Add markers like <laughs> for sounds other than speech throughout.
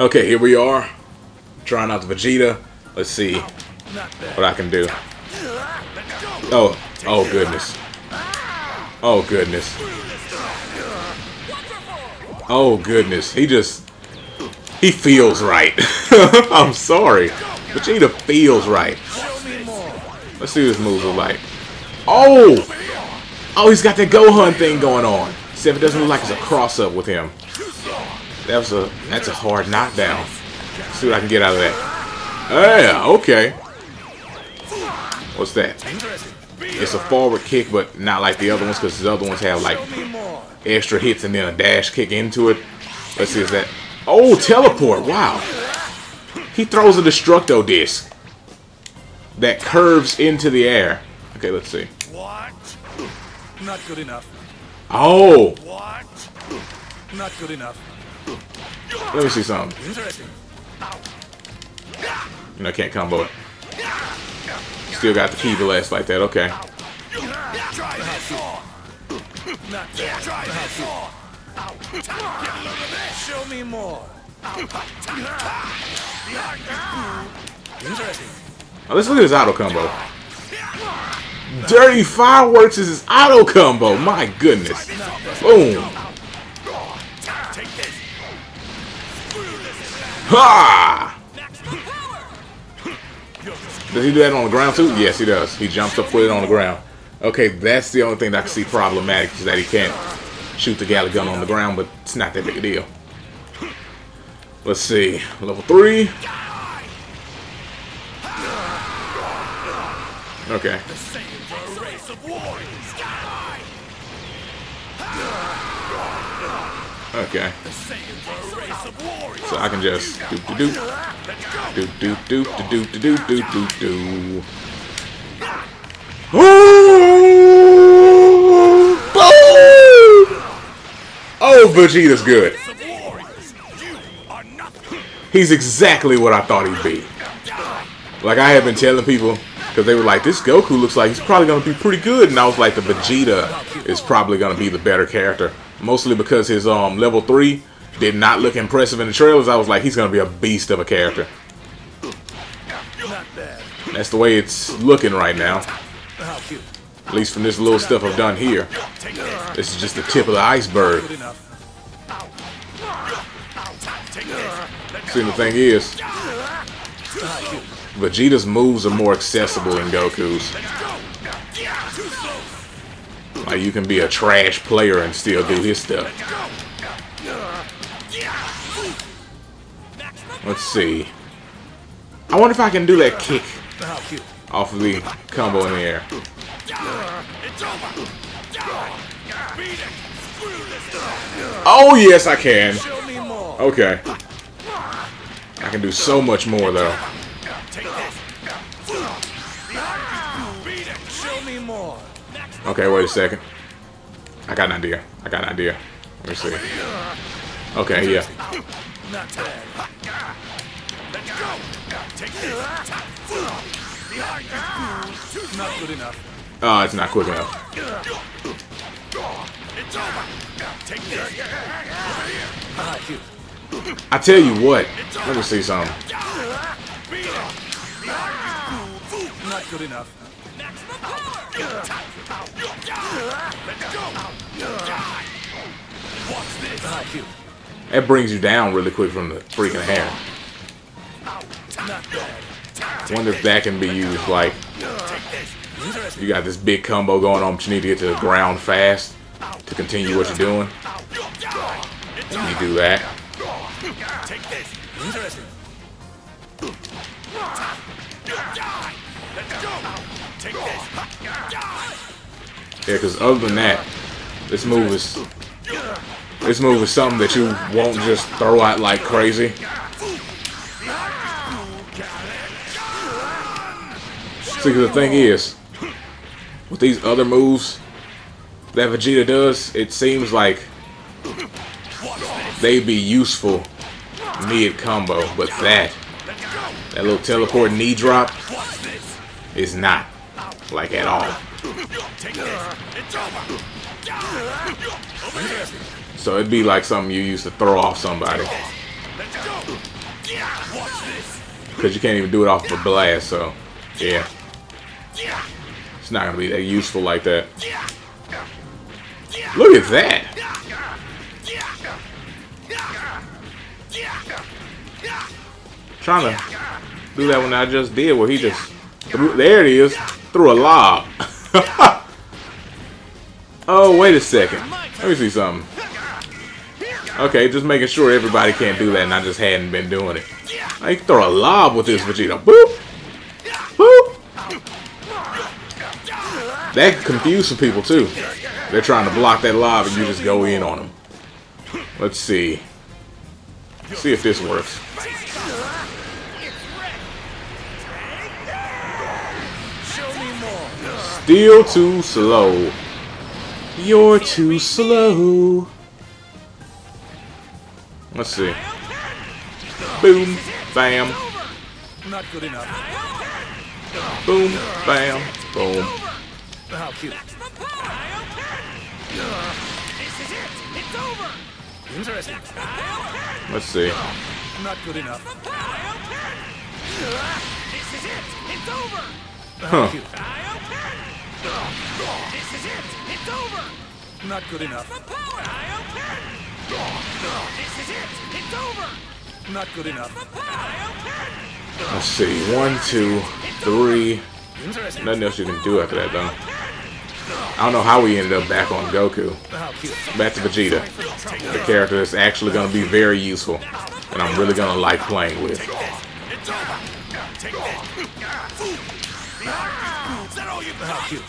Okay, here we are. Trying out the Vegeta. Let's see what I can do. Oh, oh goodness. Oh goodness. Oh goodness. He just he feels right. <laughs> I'm sorry. Vegeta feels right. Let's see what this moves look like. Oh! Oh, he's got that Gohan thing going on. Except it doesn't look like it's a cross-up with him. That was a that's a hard knockdown. Let's see what I can get out of that. Yeah, okay. What's that? It's a forward kick, but not like the other ones, because the other ones have like extra hits and then a dash kick into it. Let's see, is that... Oh, teleport! Wow. He throws a Destructo Disc that curves into the air. Okay, let's see. What? Not good enough. Oh! What? Not good enough. Let me see something. You know, can't combo it. Still got the ki blast like that. Okay. Show me more. Now, let's look at his auto combo. Dirty Fireworks is his auto combo. My goodness. Boom. Ha! Does he do that on the ground too? Yes, he does. He jumps up, put it on the ground. Okay, that's the only thing that I can see problematic is that he can't shoot the Galick Gun on the ground, but it's not that big a deal. Let's see. Level 3. Okay. Okay. So I can just do do do do do do do do do do do. Oh, Vegeta's good. He's exactly what I thought he'd be. Like I have been telling people, because they were like, "This Goku looks like he's probably gonna be pretty good," and I was like, "The Vegeta is probably gonna be the better character." Mostly because his um level three did not look impressive in the trailers. I was like, he's gonna be a beast of a character. That's the way it's looking right now. At least from this little stuff I've done here. This. Is just the tip of the iceberg. See, the thing is, Vegeta's moves are more accessible than Goku's. Like, you can be a trash player and still do his stuff. Let's see. I wonder if I can do that kick off of the combo in the air. Oh, yes, I can. Okay. I can do so much more, though. Okay, wait a second. I got an idea. I got an idea. Let me see. Okay, yeah. Oh, it's not quick enough. I tell you what. Let me see something. Not good enough. That brings you down really quick from the freaking hair. Bad. Wonder if that can be used like you got this big combo going on, but you need to get to the ground fast to continue what you're doing. You do that. Yeah, because other than that, this move is this move is something that you won't just throw out like crazy. See, the thing is, with these other moves that Vegeta does, it seems like they'd be useful mid combo, but that that little teleport knee drop is not like at all. Take. It's over. So it'd be like something you used to throw off somebody. Because you can't even do it off of a blast, so yeah. It's not gonna be that useful like that. Look at that! Trying to do that one I just did where he just threw, there it is, threw a lob. <laughs> <laughs> oh, wait a second. Let me see something. Okay, just making sure everybody can't do that and I just hadn't been doing it. I can throw a lob with this Vegeta. Boop! Boop! That confused some people too. They're trying to block that lob and you just go in on them. Let's see. see if this works. Still too slow. You're too slow. Let's see. Boom, bam. Not good enough. Boom, bam, boom. How cute. This is it! It's over! Interesting. Let's see. Not good enough. This is it! It's over! Huh. Cute. This is it! It's over! Not good enough. This is it! It's over! Not good enough. Let's see. One, two, three. Nothing else you can do after that, though. I don't know how we ended up back on Goku. Back to Vegeta. The character that's actually going to be very useful. And I'm really going to like playing with. How cute.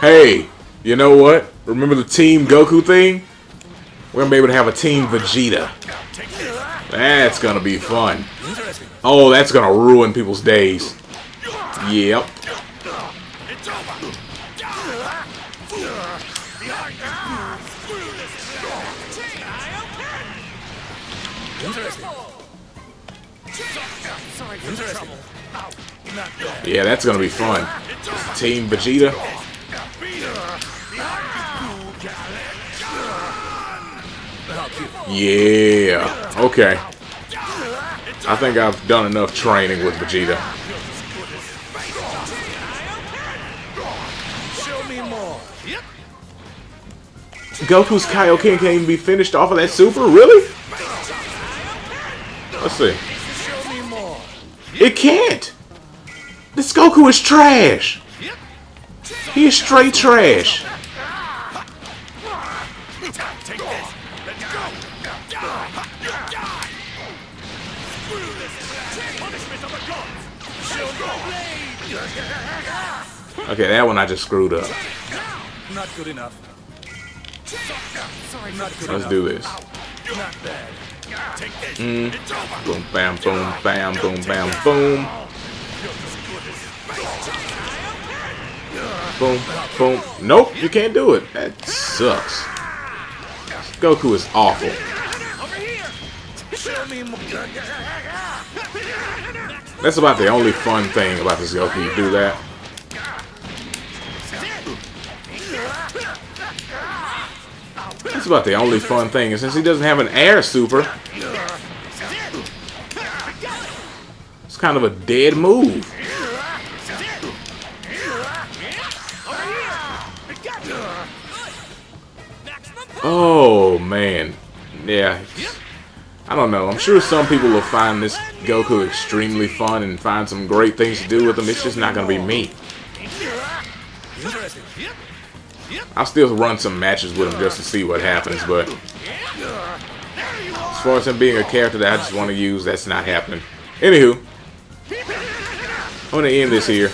Hey, you know what? Remember the Team Goku thing? We're to be able to have a Team Vegeta. That's to be fun. Oh, that's to ruin people's days. Yep. Yeah, that's to be fun. Team Vegeta. Yeah. Okay. I think I've done enough training with Vegeta. Goku's Kaioken can't even be finished off of that super? Really? Let's see. It can't! This Goku is trash! He is straight trash. Okay, that one I just screwed up. Not good enough. Sorry, not good Let's enough. do this. Not bad. Take this. Mm. Boom, bam, boom, bam, boom, bam, boom. Boom, boom. Nope, you can't do it. That sucks. Goku is awful. <laughs> That's about the only fun thing about this Goku. You do that. That's about the only fun thing. And since he doesn't have an air super, it's kind of a dead move. Oh, man. Yeah. I don't know. I'm sure some people will find this Goku extremely fun and find some great things to do with him. It's just not going to be me. I'll still run some matches with him just to see what happens, but as far as him being a character that I just want to use, that's not happening. Anywho, I'm going to end this here.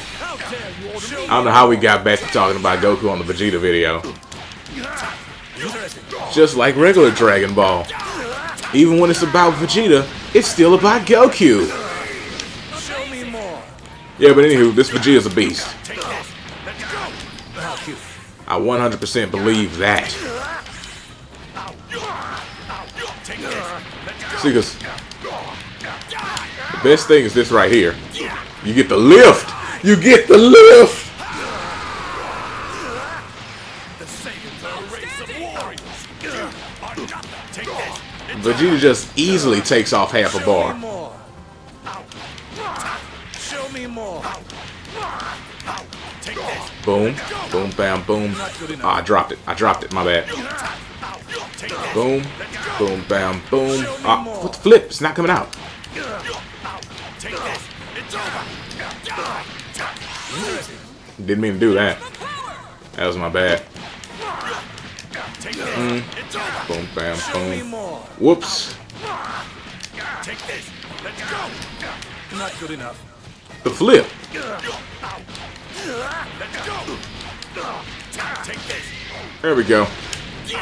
I don't know how we got back to talking about Goku on the Vegeta video. Just like regular Dragon Ball. Even when it's about Vegeta, it's still about Goku. Show me more. Yeah, but anywho, this Vegeta's a beast. Take this. Let's go. How cute. I 100% believe that. See, because the best thing is this right here. You get the lift. You get the lift. Vegeta just easily takes off half a bar. Show me more. Boom, boom, bam, boom. Ah, I dropped it. I dropped it. My bad. Boom, boom, bam, boom. Ah, what the flip? It's not coming out. Take this. It's over. Interesting. Didn't mean to do that. That was my bad. Take this. It's over. Boom, bam, boom. Whoops. Take this. Let's go. Not good enough. The flip. Let's go. Take this. There we go. It.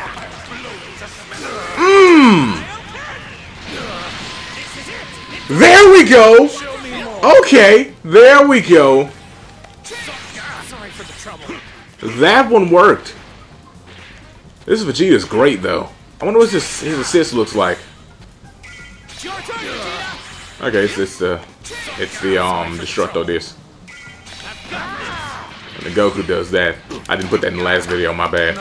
There we go. Show me more. Okay, there we go. Sorry for the trouble. That one worked. This Vegeta's great though. I wonder what his, his assist looks like. Okay, it's, the it's the um Destructo disc. And the Goku does that. I didn't put that in the last video, my bad.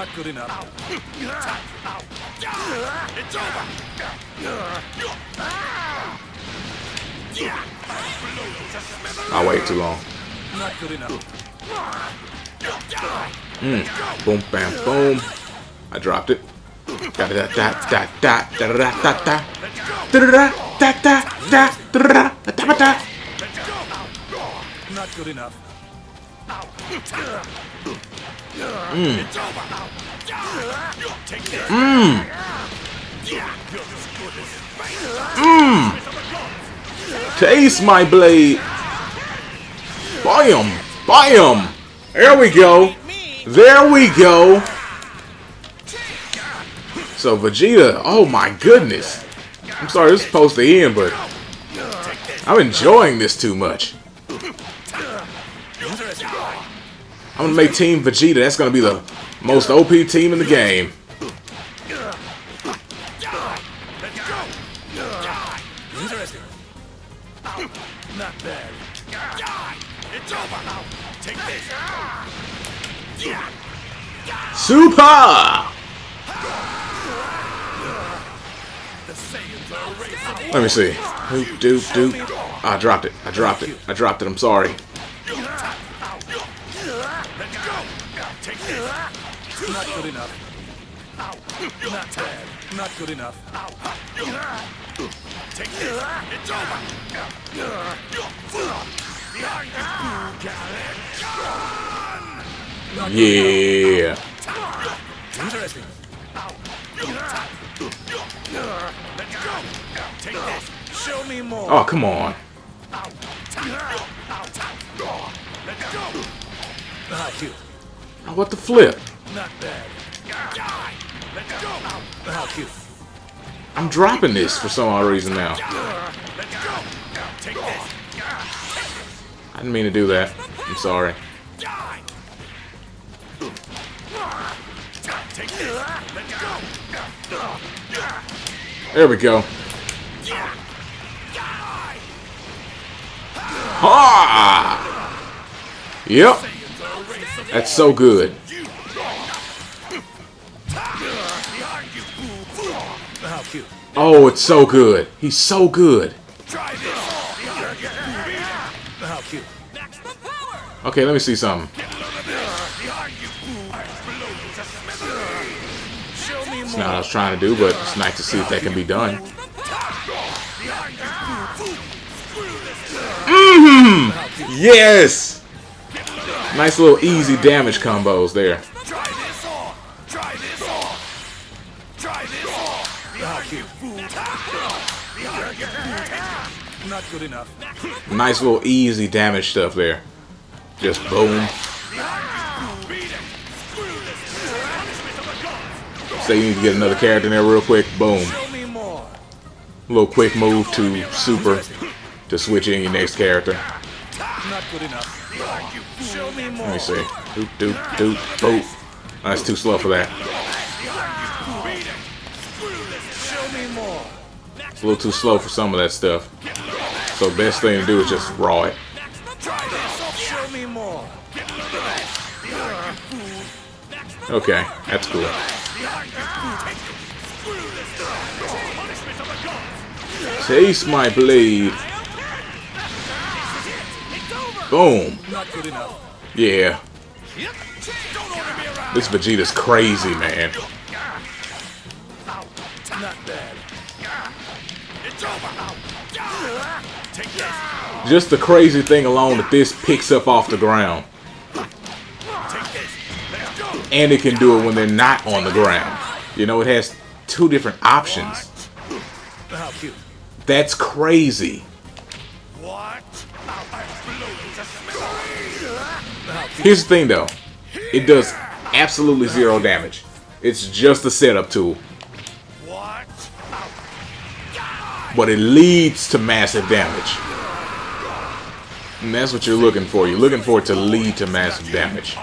I waited too long. Enough. Boom, bam, boom. I dropped it. Not good enough. Mm. Mm. Taste my blade. Buy 'em. Buy 'em. There we go. There we go. So Vegeta, oh my goodness. I'm sorry, this is supposed to end, but I'm enjoying this too much. I'm gonna make Team Vegeta. That's gonna be the most OP team in the game. Super! Let me see. Doop, doop, doop. Ah, I dropped it. I dropped it. I dropped it. I'm sorry. Not good enough. Not bad. Not good enough. Take this. It's over. Yeah. Interesting. anymore. Oh, come on. Oh, what the flip? I'm dropping this for some odd reason now. I didn't mean to do that. I'm sorry. There we go. Ha! Yep. That's so good. Oh, it's so good. He's so good. Okay, let me see something. It's not what I was trying to do, but it's nice to see if that can be done. Mmm! Yes! Nice little easy damage combos there. Nice little easy damage stuff there. Just boom. Say you need to get another character in there real quick. Boom. More. little quick move to super to switch in your next character. Not good enough. Show me more. Let me see. Doop, doop, doop, boop. That's too slow for that. Show me more. It's a little too slow for some of that stuff. So best thing to do is just raw it. Try this. Show me more. Okay, that's cool. Taste my blade. Boom. Not good enough. Yeah. Don't order me around. This Vegeta's crazy, man. Not bad. It's over. Take this. Just the crazy thing alone that this picks up off the ground. Take this. Let's go. And it can do it when they're not on the ground. You know, it has two different options. That's crazy. What? Here's the thing though. It does absolutely zero damage. It's just a setup tool. But it leads to massive damage. And that's what you're looking for. You're looking for it to lead to massive damage.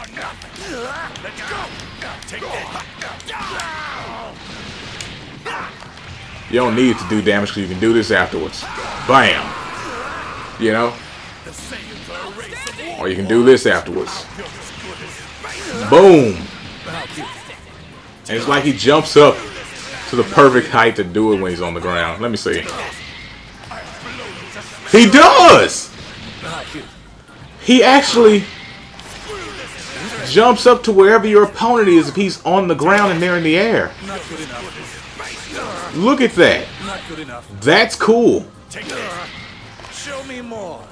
You don't need to do damage because you can do this afterwards. Bam! You know? Or you can do this afterwards. Boom! And it's like he jumps up to the perfect height to do it when he's on the ground. Let me see. He does! He actually jumps up to wherever your opponent is if he's on the ground and they're in the air. Look at that. That's cool. Show me more.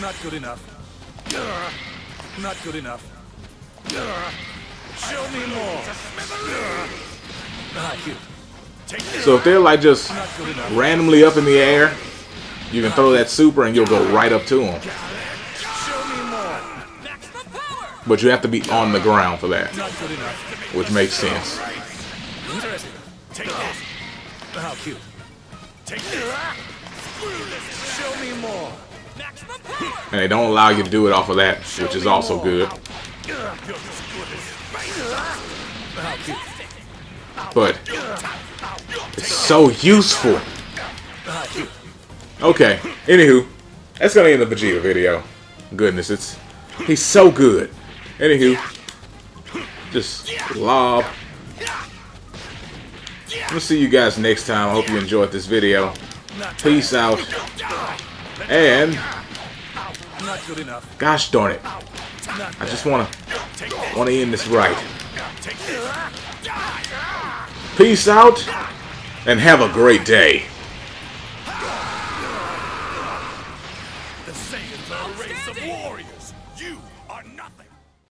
Not good enough. Not good enough. Show me more. Ah, cute. So if they're like just Not good enough. randomly up in the air, you can throw that super and you'll go right up to them. Show me more. Maximum power. But you have to be on the ground for that, Not good enough. which makes sense. How cute. Take this. And they don't allow you to do it off of that, which is also good. But it's so useful. Okay, anywho, that's gonna end the Vegeta video. Goodness, it's he's so good. Anywho, just lob. We'll see you guys next time. I hope you enjoyed this video. Peace out. And Not good enough. gosh darn it, I just wanna wanna end this right. Peace out and have a great day.